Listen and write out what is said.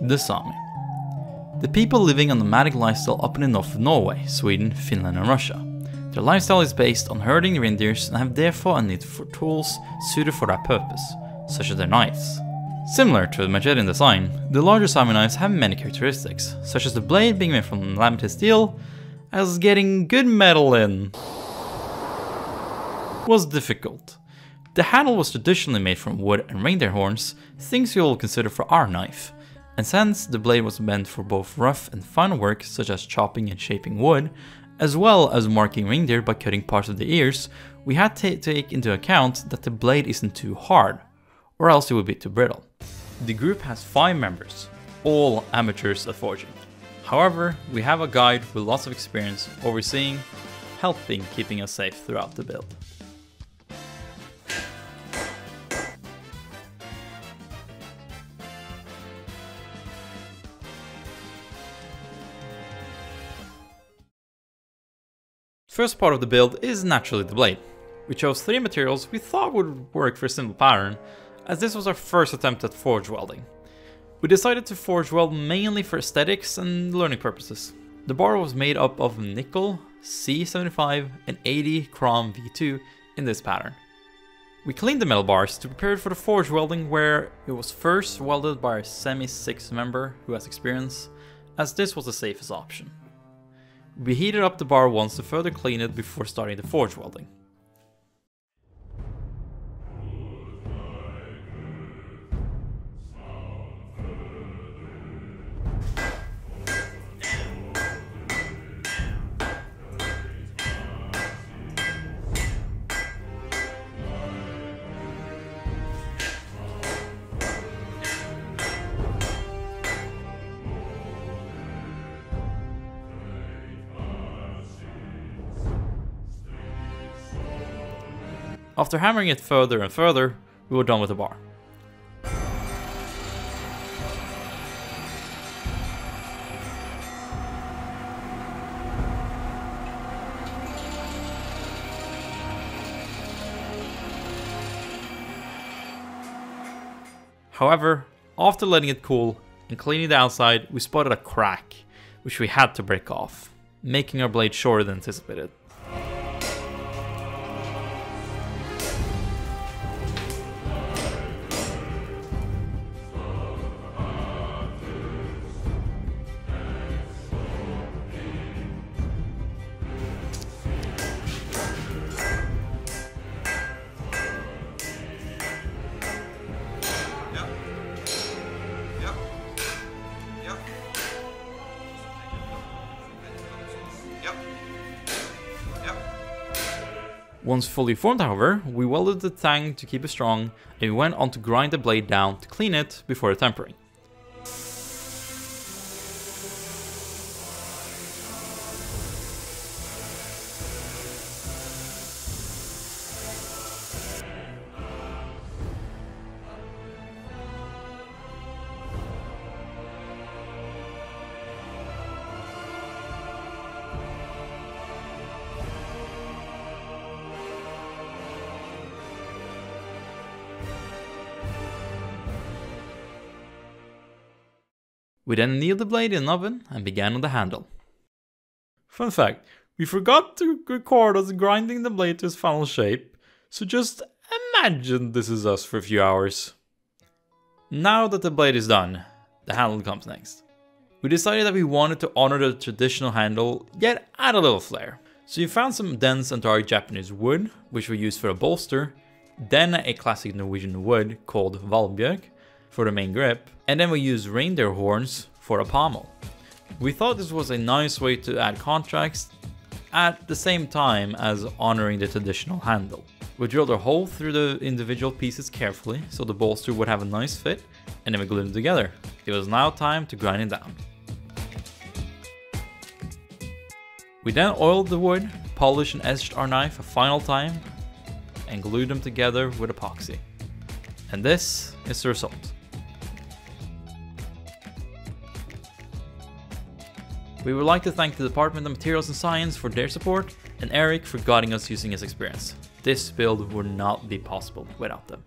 the Sami. The people living a nomadic lifestyle up in the north of Norway, Sweden, Finland and Russia. Their lifestyle is based on herding reindeers and have therefore a need for tools suited for that purpose, such as their knives. Similar to the in design, the larger Sami knives have many characteristics, such as the blade being made from laminated steel, as getting good metal in was difficult. The handle was traditionally made from wood and reindeer horns, things we will consider for our knife, and since the blade was meant for both rough and fine work such as chopping and shaping wood, as well as marking reindeer by cutting parts of the ears, we had to take into account that the blade isn't too hard, or else it would be too brittle. The group has 5 members, all amateurs at forging. However, we have a guide with lots of experience overseeing, helping keeping us safe throughout the build. First part of the build is naturally the blade. We chose three materials we thought would work for a simple pattern, as this was our first attempt at forge welding. We decided to forge weld mainly for aesthetics and learning purposes. The bar was made up of nickel, C75 and 80 chrome V2 in this pattern. We cleaned the metal bars to prepare it for the forge welding where it was first welded by a semi-6 member who has experience, as this was the safest option. We heated up the bar once to further clean it before starting the forge welding. After hammering it further and further, we were done with the bar. However, after letting it cool and cleaning the outside, we spotted a crack, which we had to break off, making our blade shorter than anticipated. Once fully formed however, we welded the tang to keep it strong and we went on to grind the blade down to clean it before tempering. We then kneaded the blade in an oven and began on the handle. Fun fact, we forgot to record us grinding the blade to its final shape, so just imagine this is us for a few hours. Now that the blade is done, the handle comes next. We decided that we wanted to honor the traditional handle, yet add a little flair. So we found some dense and dark Japanese wood, which we used for a bolster, then a classic Norwegian wood called Valbjørk, for the main grip, and then we use reindeer horns for a pommel. We thought this was a nice way to add contrast at the same time as honoring the traditional handle. We drilled a hole through the individual pieces carefully so the bolster would have a nice fit and then we glued them together. It was now time to grind it down. We then oiled the wood, polished and etched our knife a final time and glued them together with epoxy. And this is the result. We would like to thank the Department of Materials and Science for their support and Eric for guiding us using his experience. This build would not be possible without them.